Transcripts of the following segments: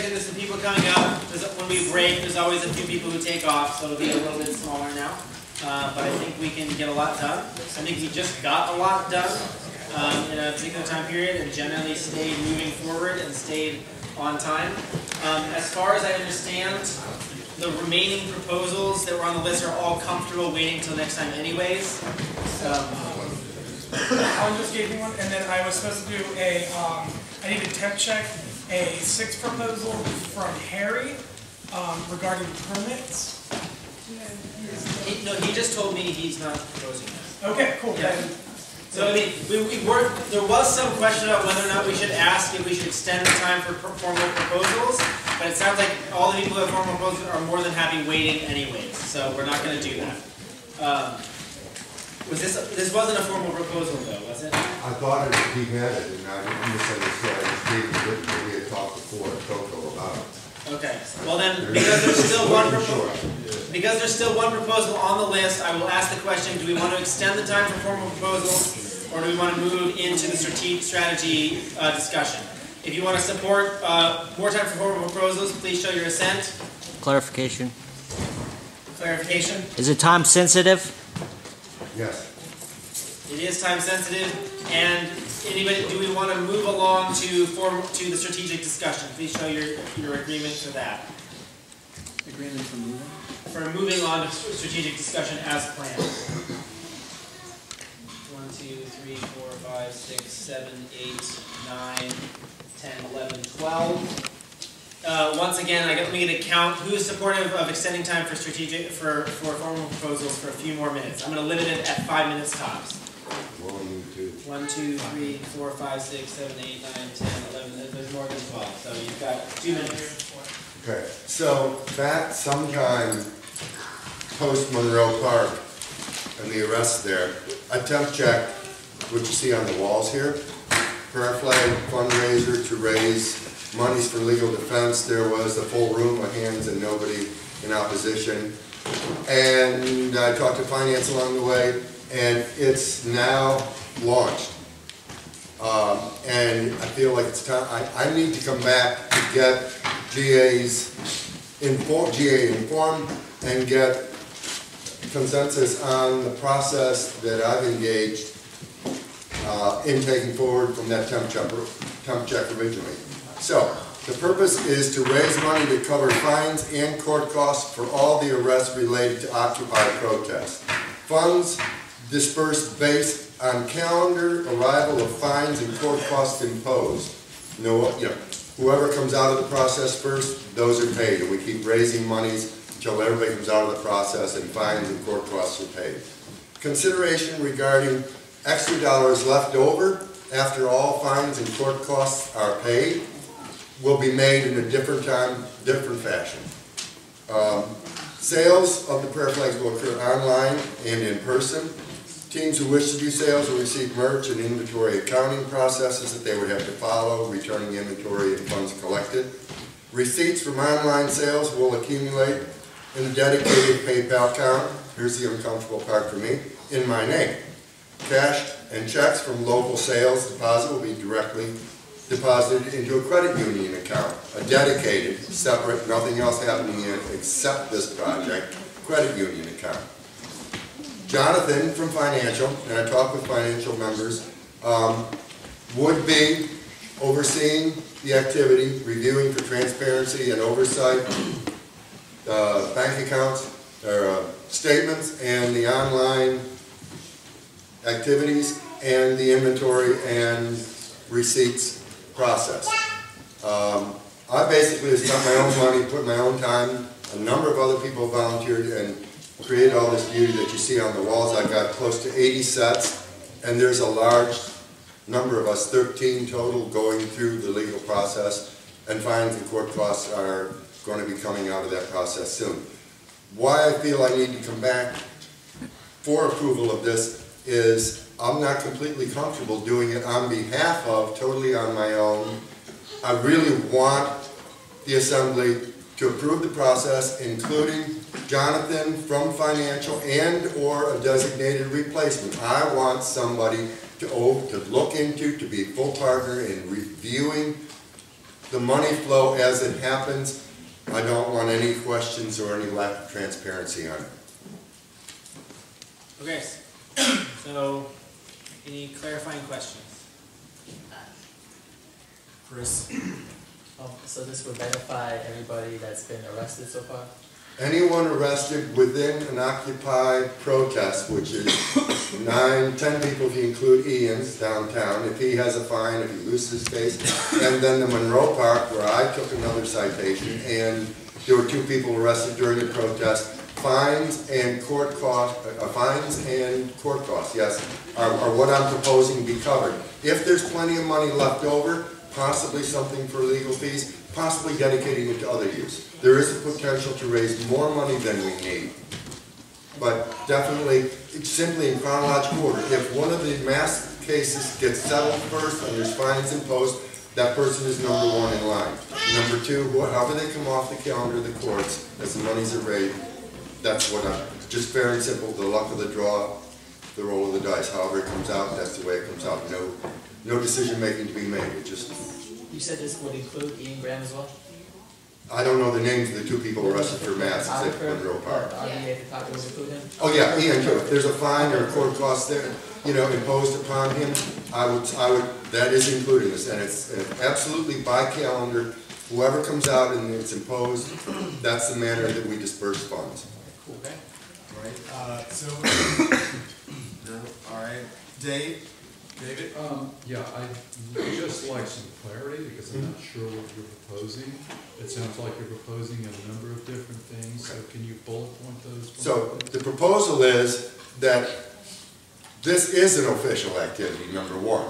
expected, there's some people coming up. There's, when we break, there's always a few people who take off, so it'll be a little bit smaller now. Uh, but I think we can get a lot done. I think we just got a lot done, um, in a particular time period and generally stayed moving forward and stayed on time. Um, as far as I understand, the remaining proposals that were on the list are all comfortable waiting until next time anyways. Um, Alan just gave me one, and then I was supposed to do a, um, I need a temp check, a sixth proposal from Harry, um, regarding permits. he, no, he just told me he's not proposing that. Okay, cool, Yeah. then, So I mean, we, we were, there was some question about whether or not we should ask if we should extend the time for formal proposals, but it sounds like all the people who have formal proposals are more than happy waiting anyways, so we're not gonna do that. Um, was this, this wasn't a formal proposal though, was it? I thought it, he had it, and I misunderstood, I just gave him what we had talked before, Coco about it. Okay, well then, because there's still one proposal. Because there's still one proposal on the list, I will ask the question, do we want to extend the time for formal proposals? Or do we want to move into the strate- strategy uh, discussion? If you want to support uh, more time for formal proposals, please show your assent. Clarification. Clarification, Is it time sensitive? Yes, it is time sensitive. And anybody, do we want to move along to form, to the strategic discussion? Please show your, your agreement for that. Agreement for moving? For moving on to strategic discussion as planned. One, two, three, four, five, six, seven, eight, nine, ten, eleven, twelve. Uh, once again, I got, let me get a count. Who is supportive of extending time for strategic, for, for formal proposals for a few more minutes? I'm gonna limit it at five minutes tops. one, two, One, two, three, four, five, six, seven, eight, nine, ten, eleven, there- there's more than twelve, so you've got two minutes. okay, so that sometime post Monroe Park and the arrest there, a temp check, what you see on the walls here, prayer flag fundraiser to raise monies for legal defense, there was a full room of hands and nobody in opposition. And I talked to finance along the way, and it's now launched. Um, and I feel like it's time, I, I need to come back to get GA's inform, GA informed and get consensus on the process that I've engaged uh, in taking forward from that temp check, temp check originally. So, the purpose is to raise money to cover fines and court costs for all the arrests related to Occupy protests. Funds dispersed based on calendar arrival of fines and court costs imposed. You know, whoever comes out of the process first, those are paid, and we keep raising monies until everybody comes out of the process and fines and court costs are paid. Consideration regarding extra dollars left over after all fines and court costs are paid will be made in a different time, different fashion. Um, Sales of the prayer flags will occur online and in person. Teams who wish to do sales will receive merch and inventory accounting processes that they would have to follow, returning inventory and funds collected. Receipts from online sales will accumulate in a dedicated PayPal account, here's the uncomfortable part for me, in my name. Cash and checks from local sales deposit will be directly deposited into a credit union account, a dedicated, separate, nothing else happening in except this project, credit union account. Jonathan from Financial, and I talk with financial members, um, would be overseeing the activity, reviewing for transparency and oversight, uh, bank accounts, or uh, statements, and the online activities, and the inventory and receipts process. Um, I basically spent my own money, put my own time, a number of other people volunteered and created all this beauty that you see on the walls. I've got close to eighty sets, and there's a large number of us, thirteen total, going through the legal process, and fines and court costs are gonna be coming out of that process soon. Why I feel I need to come back for approval of this is I'm not completely comfortable doing it on behalf of, totally on my own. I really want the assembly to approve the process, including Jonathan from financial and/or a designated replacement. I want somebody to, to look into, to be a full partner in reviewing the money flow as it happens. I don't want any questions or any lack of transparency on it. Okay, so, any clarifying questions? Chris, Um, so this would benefy everybody that's been arrested so far? Anyone arrested within an Occupy protest, which is nine, ten people if you include Ian's downtown, if he has a fine, if he loses his case, and then the Monroe Park where I took another citation, and there were two people arrested during the protest, fines and court cost, uh, fines and court costs, yes, are, are what I'm proposing be covered. If there's plenty of money left over, possibly something for legal fees, possibly dedicating it to other use. There is a potential to raise more money than we need. But definitely, simply in chronological order, if one of the mass cases gets settled first and there's fines imposed, that person is number one in line. Number two, however they come off the calendar of the courts, as the monies are raised, that's what I'm, just fair and simple, the luck of the draw, the roll of the dice, however it comes out, that's the way it comes out. No, no decision-making to be made, it just, You said this would include Ian Graham as well? I don't know the names of the two people arrested for masks at Oliver, Monroe Park. RDA at the top would include him? Oh, yeah, Ian, too. If there's a fine or a court cost there, you know, imposed upon him, I would, I would, that is included in this, and it's uh, absolutely by calendar. Whoever comes out and it's imposed, that's the manner that we disperse funds. Okay? alright, uh, so, alright, Dave, David? Um, yeah, I'd just like some clarity, because I'm not sure what you're proposing. It sounds like you're proposing a number of different things, so can you bullet point those? So the proposal is that this is an official activity, number one.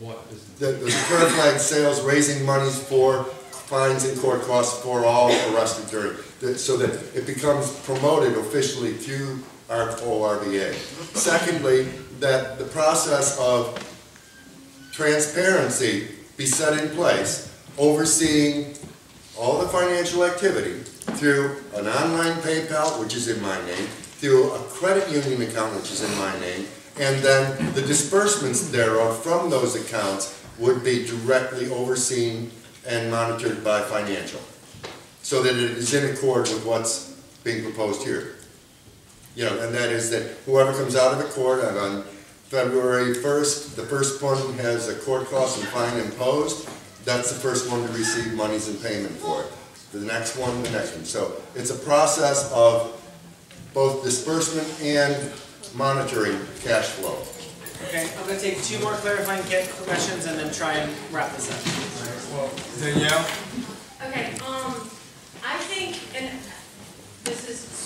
What is The, it? the current flag sales, raising monies for fines and court costs for all arrested during, that- so that it becomes promoted officially to our ORVA. Secondly, that the process of transparency be set in place, overseeing all the financial activity through an online PayPal, which is in my name, through a credit union account, which is in my name, and then the disbursements thereof from those accounts would be directly overseen and monitored by financial, so that it is in accord with what's being proposed here. You know, and that is that whoever comes out of the court and on February first, the first one has a court cost and fine imposed, that's the first one to receive monies in payment for it. The next one, the next one. So it's a process of both disbursement and monitoring cash flow. Okay, I'm gonna take two more clarifying questions and then try and wrap this up. Well, Danielle? Okay, um, I think, and this is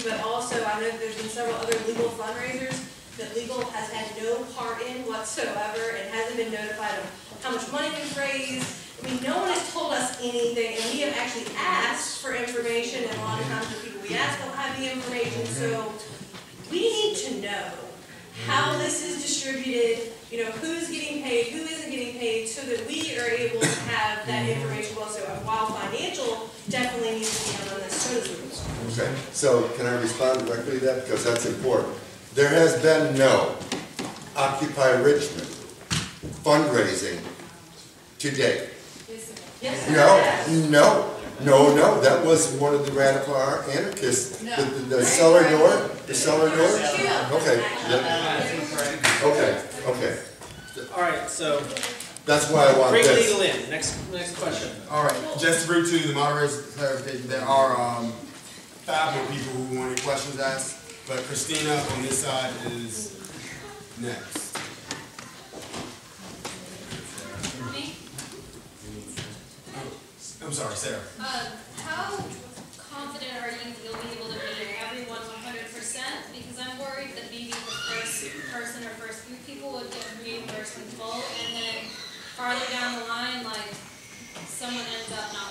but also I know there's been several other legal fundraisers that legal has had no part in whatsoever and hasn't been notified of how much money was raised. I mean, no one has told us anything, and we have actually asked for information, and a lot of times the people we ask don't have the information, so we need to know how this is distributed, you know, who's getting paid, who isn't getting paid, so that we are able to have that information also. While financial definitely needs to be on this, so does. Okay, so can I respond directly to that, because that's important. There has been no Occupy Richmond fundraising to date. Yes, No, no, no, no, that was one of the radical anarchists, the, the- the cellar door, the cellar door? Okay, that- okay, okay, All right, so that's why I want bring this. legal in. Next, next question. Alright, just to bring to the moderator's clarification, there are, um, five more people who wanted questions asked, but Christina on this side is next. I'm sorry, Sarah. Uh, how confident are you that you'll be able to meet everyone one hundred percent? Because I'm worried that maybe the first person or first few people would get reimbursed in full, and then farther down the line, like, someone ends up not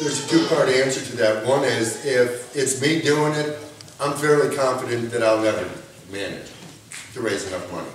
There's a two-part answer to that. One is, if it's me doing it, I'm fairly confident that I'll never manage to raise enough money.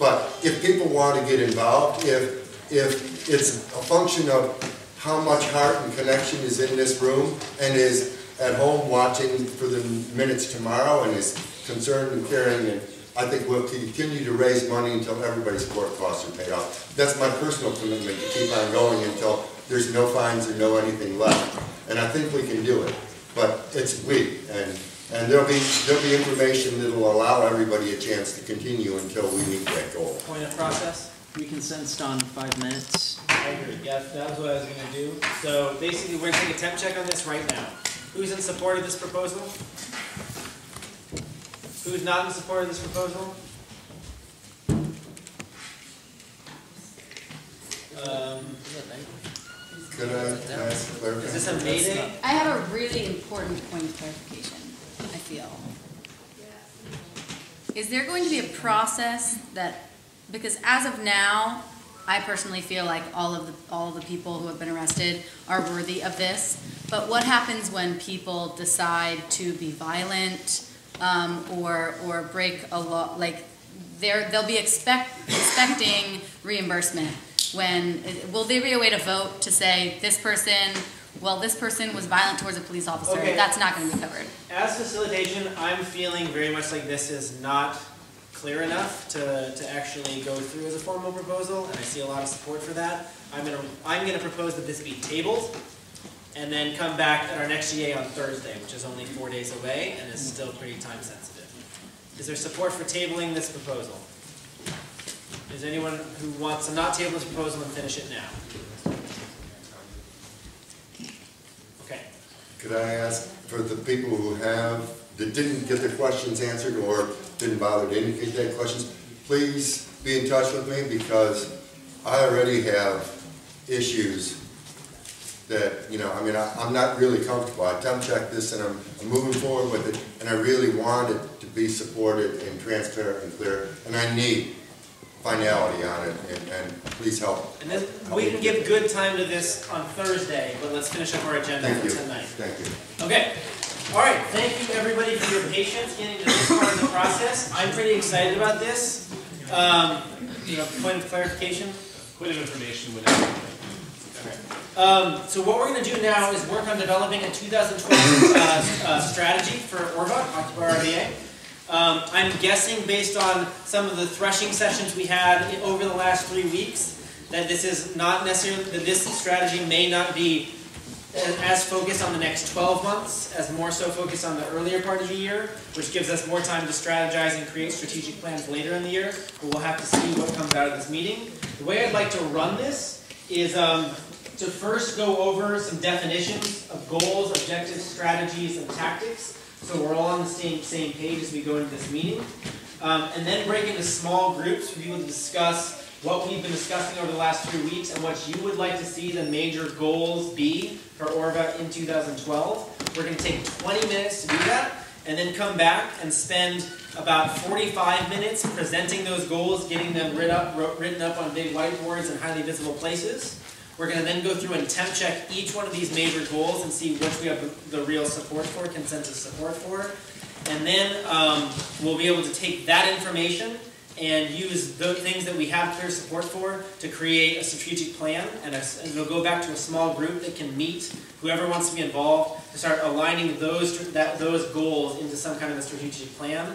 But if people want to get involved, if, if it's a function of how much heart and connection is in this room and is at home watching for the minutes tomorrow and is concerned and caring, and I think we'll continue to raise money until everybody's court costs are paid off. That's my personal commitment to keep on going until there's no fines or no anything left. And I think we can do it, but it's we, and, and there'll be, there'll be information that'll allow everybody a chance to continue until we meet that goal. Point of process? We can send Ston five minutes. I agree, yeah, that was what I was gonna do. So basically, we're gonna take a temp check on this right now. Who's in support of this proposal? Who's not in support of this proposal? Um, Could I ask a is this a mayday? I have a really important point of clarification, I feel. Is there going to be a process that, because as of now, I personally feel like all of the, all of the people who have been arrested are worthy of this. But what happens when people decide to be violent, um, or, or break a law, like, they're, they'll be expect, expecting reimbursement when, will there be a way to vote to say, this person, well, this person was violent towards a police officer, Okay. that's not gonna be covered? As facilitation, I'm feeling very much like this is not clear enough to, to actually go through as a formal proposal, and I see a lot of support for that. I'm gonna, I'm gonna propose that this be tabled, and then come back at our next GA on Thursday, which is only four days away, and is still pretty time sensitive. Is there support for tabling this proposal? Is anyone who wants to not table this proposal and finish it now? Okay, Could I ask for the people who have, that didn't get their questions answered or didn't bother to indicate their questions, please be in touch with me because I already have issues that, you know, I mean, I, I'm not really comfortable. I temp checked this and I'm, I'm moving forward with it and I really want it to be supported and transparent and clear and I need finality on it and, and please help. and then, we can give good time to this on Thursday, but let's finish up our agenda Thank for you. tonight. Thank you. Okay, all right, thank you everybody for your patience getting to this part of the process. I'm pretty excited about this. Um, you know, point of clarification. Point of information whenever. Um, so what we're gonna do now is work on developing a 2012 uh, uh, strategy for Orva, Occupy RVA. Um, I'm guessing based on some of the threshing sessions we had over the last three weeks, that this is not necessarily, that this strategy may not be as focused on the next 12 months, as more so focused on the earlier part of the year, which gives us more time to strategize and create strategic plans later in the year. But we'll have to see what comes out of this meeting. The way I'd like to run this is um, to first go over some definitions of goals, objectives, strategies, and tactics, so we're all on the same, same page as we go into this meeting. Um, and then break into small groups for people to discuss what we've been discussing over the last three weeks and what you would like to see the major goals be for Orva in 2012. We're going to take 20 minutes to do that, and then come back and spend about 45 minutes presenting those goals, getting them writ up, written up on big whiteboards in highly visible places. We're going to then go through and temp check each one of these major goals and see which we have the, real support for, consensus support for. And then um, we'll be able to take that information and use the things that we have clear support for to create a strategic plan. And, a, and it'll go back to a small group that can meet whoever wants to be involved to start aligning those that, those goals into some kind of a strategic plan.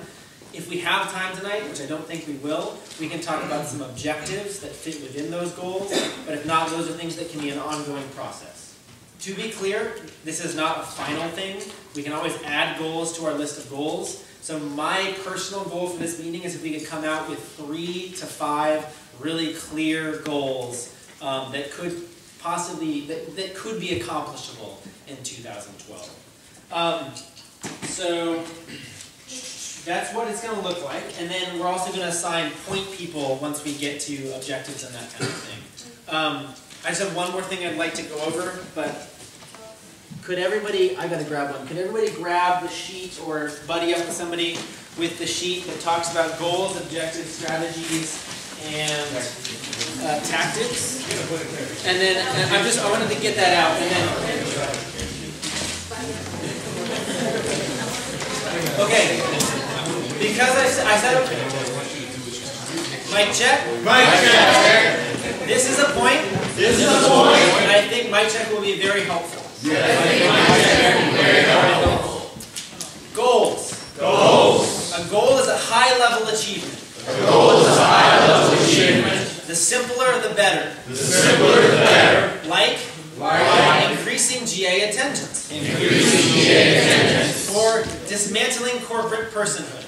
If we have time tonight, which I don't think we will, we can talk about some objectives that fit within those goals. But if not, those are things that can be an ongoing process. To be clear, this is not a final thing. We can always add goals to our list of goals. So my personal goal for this meeting is if we could come out with three to five really clear goals um, that could possibly, that, that could be accomplishable in 2012. Um, so that's what it's going to look like. And then we're also going to assign point people once we get to objectives and that kind of thing. Um, I just have one more thing I'd like to go over, but could everybody, I gotta grab one, could everybody grab the sheet or buddy up with somebody with the sheet that talks about goals, objectives, strategies, and uh, tactics? And then, and I'm just, I wanted to get that out, and then. Okay, because I said, okay. mic check? Mic, check. This is a point. This is a point. And I think mic check will be very helpful. Goals. Goals. A goal is a high level achievement. A goal is a high level achievement. The simpler the better. The simpler the better. Like? Like. Increasing GA attendance. Increasing GA attendance. Or dismantling corporate personhood.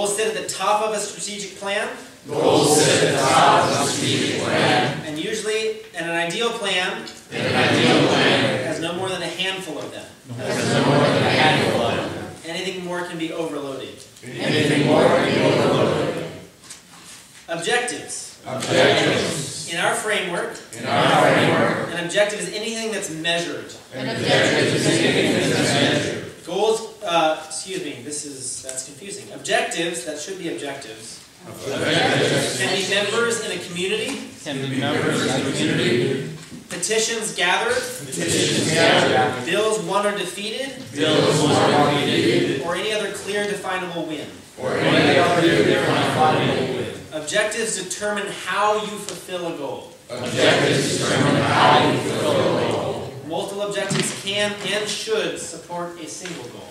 Goals sit at the top of a strategic plan. Goals sit at the top of a strategic plan. And usually, and an ideal plan. an ideal plan Has no more than a handful of them. Has no more than a handful. Anything more can be overloaded. Anything more can be overloaded. Objectives. Objectives. In our framework. In our framework. An objective is anything that's measured. Goals, uh, excuse me, this is, that's confusing. Objectives, that should be objectives. Can be members in a community. Can be members in a community. Petitions gathered. Petitions gathered. Bills won or defeated. Bills won Or defeated. Or any other clear definable win. Or any other clear definable win. Objectives determine how you fulfill a goal. Objectives determine how you fulfill a goal. Multiple objectives can and should support a single goal.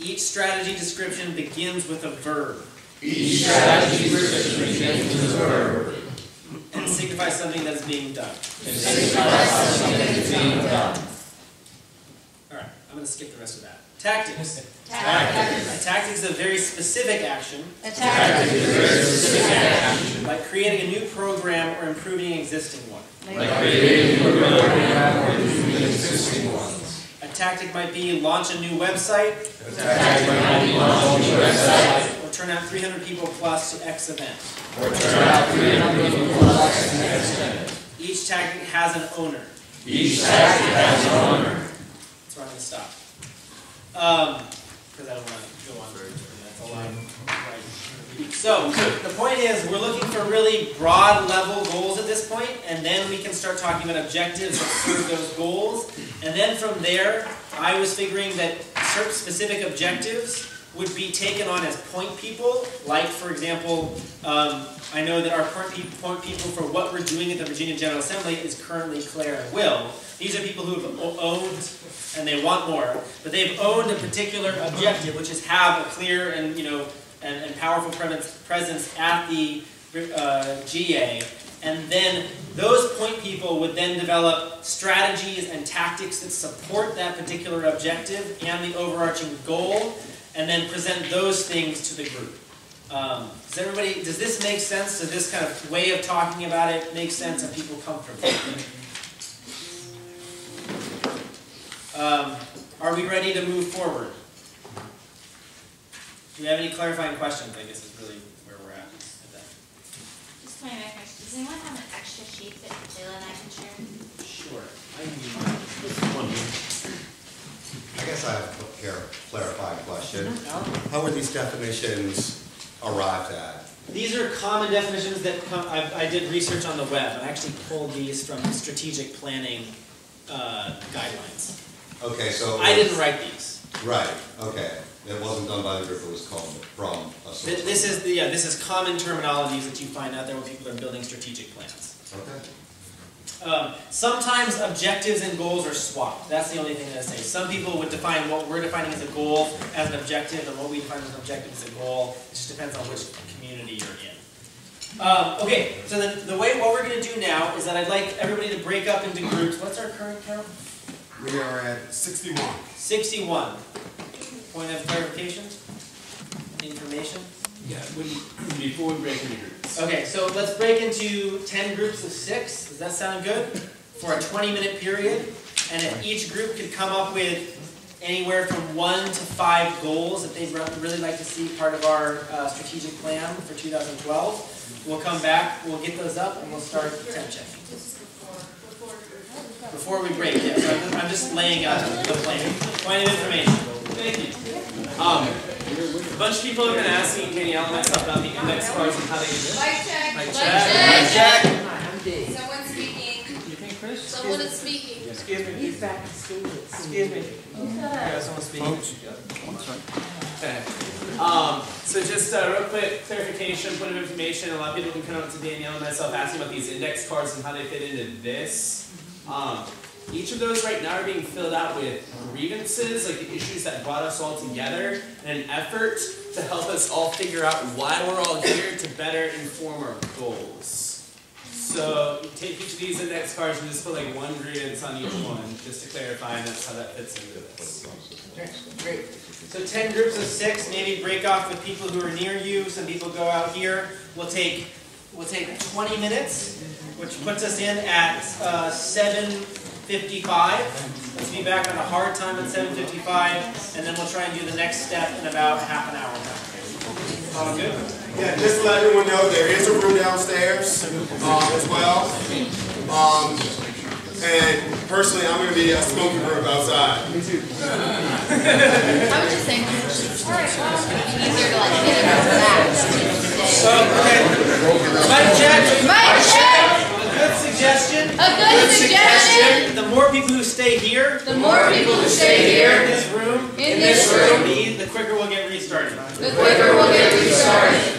Each strategy description begins with a verb. Each strategy description begins with a verb. And signifies something that is being done. Signifies something being done. Alright, I'm going to skip the rest of that. Tactics. Tactics. Tactics. A very specific action. A tactic is a very specific action. Like creating a new program or improving an existing one. Like creating a tactic might be launch a new website. Or turn out 300 people plus to X event. Each tactic has an owner. Each tactic has an owner. That's where I'm going to stop. Um, because I don't want to go on very So, the point is, we're looking for really broad level goals at this point, and then we can start talking about objectives that serve those goals. And then from there, I was figuring that certain specific objectives would be taken on as point people, like, for example, um, I know that our point, pe- point people for what we're doing at the Virginia General Assembly is currently Claire and Will. These are people who have owned, and they want more, but they've owned a particular objective, which is have a clear and, you know, and, and powerful presence, presence at the uh, GA. And then those point people would then develop strategies and tactics that support that particular objective and the overarching goal, and then present those things to the group. Um, does everybody, does this make sense? Does this kind of way of talking about it make sense? Are people comfortable? Um, are we ready to move forward? Do we have any clarifying questions? I guess is really where we're at. at that. Just my question, does anyone have an extra sheet that Jayla and I can share? Sure. I guess I have a clar- clarifying question. How were these definitions arrived at? These are common definitions that come, I, I did research on the web, and I actually pulled these from strategic planning, uh, guidelines. Okay, so. it I didn't write these. Right, okay. It wasn't done by the group, it was called from a source. Th- This is, the yeah, this is common terminologies that you find out there when people are building strategic plans. Okay. Um, sometimes objectives and goals are swapped. That's the only thing that I say. Some people would define what we're defining as a goal as an objective, and what we define as an objective as a goal. It just depends on which community you're in. Um, okay, so then the way what we're going to do now is that I'd like everybody to break up into groups. What's our current count? We are at sixty-one. 61. Point of clarification? Information? Yeah, when, before we break into groups. Okay, so let's break into 10 groups of six. Does that sound good? For a 20 minute period. And if each group could come up with anywhere from one to five goals that they'd really like to see part of our uh, strategic plan for 2012. We'll come back, we'll get those up, and we'll start temp checking. Before we break, yeah, so I'm just, I'm just laying out the plan. Point of information. Thank you. Um, a bunch of people have been asking Danielle and myself about the index cards and how they use it. Mic check. Mic Mic check. check. Someone speaking. You think Chris? Someone is speaking. Excuse me. He's back to school. Excuse me. You guys want to speak? Okay. Um, so just uh, real quick clarification, point of information. A lot of people can come up to Danielle and myself asking about these index cards and how they fit into this. Um, each of those right now are being filled out with grievances, like the issues that brought us all together, and an effort to help us all figure out why we're all here to better inform our goals. So take each of these index cards and just put like one grievance on each one, just to clarify, and that's how that fits into this. Great. So ten groups of six, maybe break off with people who are near you, some people go out here. We'll take, we'll take twenty minutes, which puts us in at, uh, seven fifty-five. Let's be back on a hard time at seven fifty-five, and then we'll try and do the next step in about half an hour. All good? Yeah, just to let everyone know, there is a room downstairs, um, as well. Um, and personally, I'm gonna be a smoking group outside. Me too. I was just saying, all right, well, it'd be easier to like get into that. So, okay. Mic check. Mic check good suggestion. A good, good suggestion. suggestion. The more people who stay here. The more people who stay here. In this room. In this room. The quicker we'll get restarted. The quicker we'll get restarted.